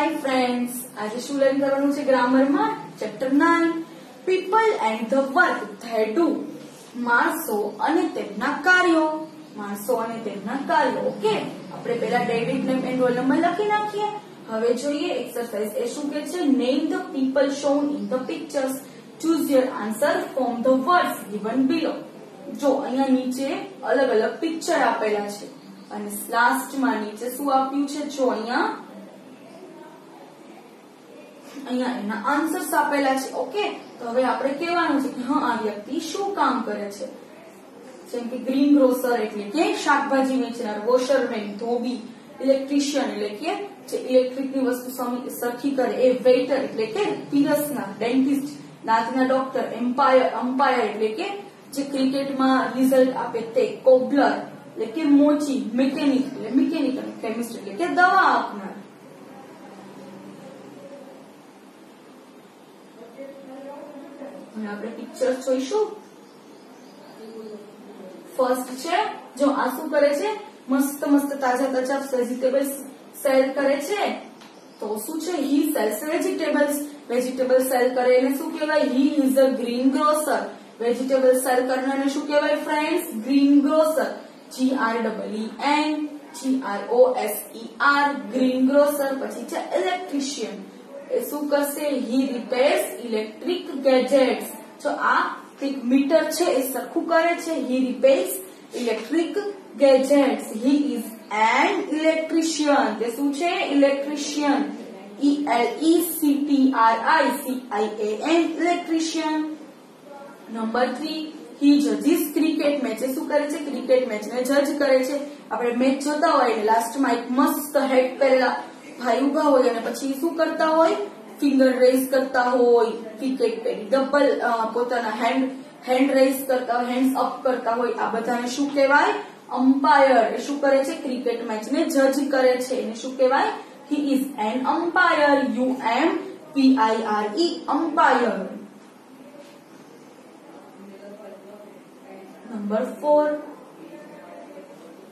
Hi friends આજે શું learn કરવાનું છે ગ્રામરમાં chapter nine people and the work they do માણસો અને તેમના કાર્યો. માણસો અને તેમના કાર્યો. ઓકે આપણે પેલા David name and roll number લખી નાખીએ. હવે જોઈએ એક્સરસાઇઝ એ શું કે છે? Name the people shown in the pictures choose your answer from the words given below જો અહીંયા નીચે અલગ અલગ પિક્ચર આપેલા છે. અને લાસ્ટમાં નીચે શું આપ્યું છે? જો અહીંયા અહીંયા એના આન્સર્સ આપેલા છે ઓકે તો હવે આપણે કહેવાનું છે કે હા આ વ્યક્તિ શું કામ કરે છે જેમ કે ગ્રીન ગ્રોસર એટલે કે શાકભાજી વેચનાર વોશરમેન ધોબી ઇલેક્ટ્રિશિયન એટલે કે જે ઇલેક્ટ્રિકની વસ્તુ સમી- સરખી કરે એ વેઇટર એટલે કે પીરસનાર ડેન્ટિસ્ટ દાંતના ડોક્ટર એમ્પાયર અમ્પાયર એટલે કે જે ક્રિકેટમાં રિઝલ્ટ આપે તે કોબલર એટલે કે મોચી મિકેનિક એટલે મિકેનિક અને કેમિસ્ટ એટલે કે દવા આપનાર હવે આપણે પિક્ચર જોઈશું ફર્સ્ટ છે જો આ શું કરે છે મસ્ત મસ્ત તાજા તાજા વેજીટેબલ્સ સેલ કરે છે તો શું છે he sells vegetables vegetable sell કરે એને શું કહેવાય he is a green grocer vegetable sell કરનારને શું કહેવાય friends green grocer G R double E N G R O S E R green grocer પછી છે ઇલેક્ટ્રિશિયન એ શું કરશે હી રિપેર્સ ઇલેક્ટ્રિક ગેજેટ્સ જો આ મીટર છે, એ સરખું કરે છે. He repairs electric gadgets he is an electrician તે શું છે? Electrician E L E C T R I C I A N electrician number three he જજીસ cricket match શું કરે છે? ક્રિકેટ મેચ ને જજ કરે છે. આપણે મેચ જોતા હોય લાસ્ટમાં એક મસ્ત હેડ કરેલા ભાઈ ઉભા હોય અને પછી શું કરતા હોય ફિંગર રેઝ કરતા હોય ક્રિકેટ પેલી ડબલ પોતાના હેન્ડ હેન્ડ રેઝ કરતા હોય હેન્ડ્સ અપ કરતા હોય આ બધાને શું કહેવાય અમ્પાયર એ શું કરે છે ક્રિકેટ મેચ ને જજ કરે છે એને શું કહેવાય he is an umpire U M P I R E umpire number four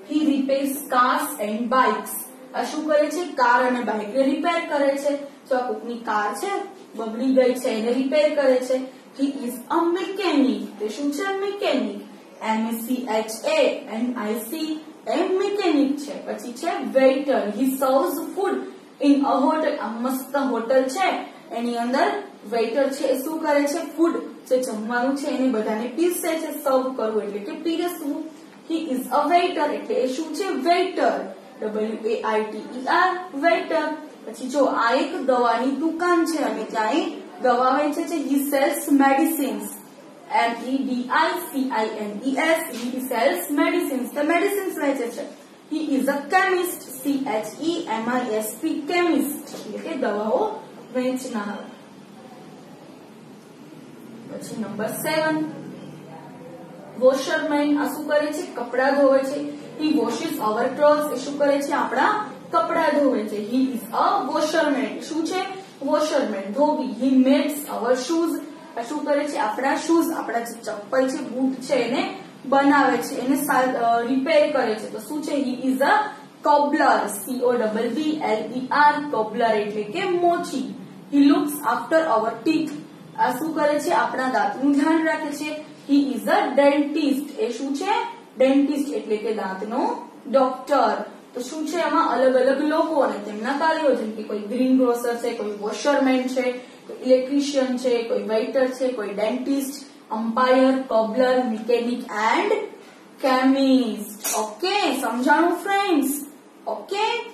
he repairs cars and bikes આ શું કરે છે? કાર અને બાઇક ને રિપેર કરે છે. તો આ કોકની કાર છે, બગડી ગઈ છે, એને રિપેર કરે છે. હી ઇઝ અ મિકેનિક તે શું છે? Mechanic M A C H A N I C M mechanic છે. પછી છે waiter he serves food in a hotel આ મસ્ત હોટલ છે. એની અંદર વેઇટર છે એ શું કરે છે? ફૂડ જે જમવાનું છે એને બધાને પીરસે છે. સર્વ કરવું એટલે કે પીરસવું. હી ઇઝ અ વેઇટર એટલે એ શું છે? Waiter W A I T E R waiter પછી જો આ એક દવાની દુકાન છે અને ત્યાં એ દવા વેચે છે he sells medicines M E D I C I N E S he sells medicines તે મેડિસિન્સ વેચે છે he is a chemist C H E M I S P chemist એટલે કે દવાઓ વેચનાર પછી નંબર સેવન વોશરમેન આ શું કરે છે કપડા ધોવે છે હી વોશિસ અવર ક્લોથ્સ એ શું કરે છે આપણા કપડા ધોવે છે હી ઇઝ અ વોશરમેન શું છે વોશરમેન ધોબી હી મેક્સ અવર શૂઝ આ શું કરે છે આપણા શૂઝ આપણા જે ચપ્પલ છે બૂટ છે એને બનાવે છે એને રિપેર કરે છે તો શું છે he is a cobbler C O double B L E R cobbler એટલે કે મોચી he looks after our teeth આ શું કરે છે આપણા દાંતનું ધ્યાન રાખે છે હી ઇઝ અ ડેન્ટિસ્ટ એ શું છે ડેન્ટિસ્ટ એટલે કે દાંતનો ડોક્ટર તો શું છે આમાં અલગ અલગ લોકો અને તેમના કાર્યો જેમ કે કોઈ ગ્રીન ગ્રોસર છે કોઈ વોશરમેન છે કોઈ ઇલેક્ટ્રિશિયન છે કોઈ વેઇટર છે કોઈ dentist umpire cobbler mechanic and chemist okay સમજાણું ફ્રેન્ડ્સ ઓકે થેન્ક યુ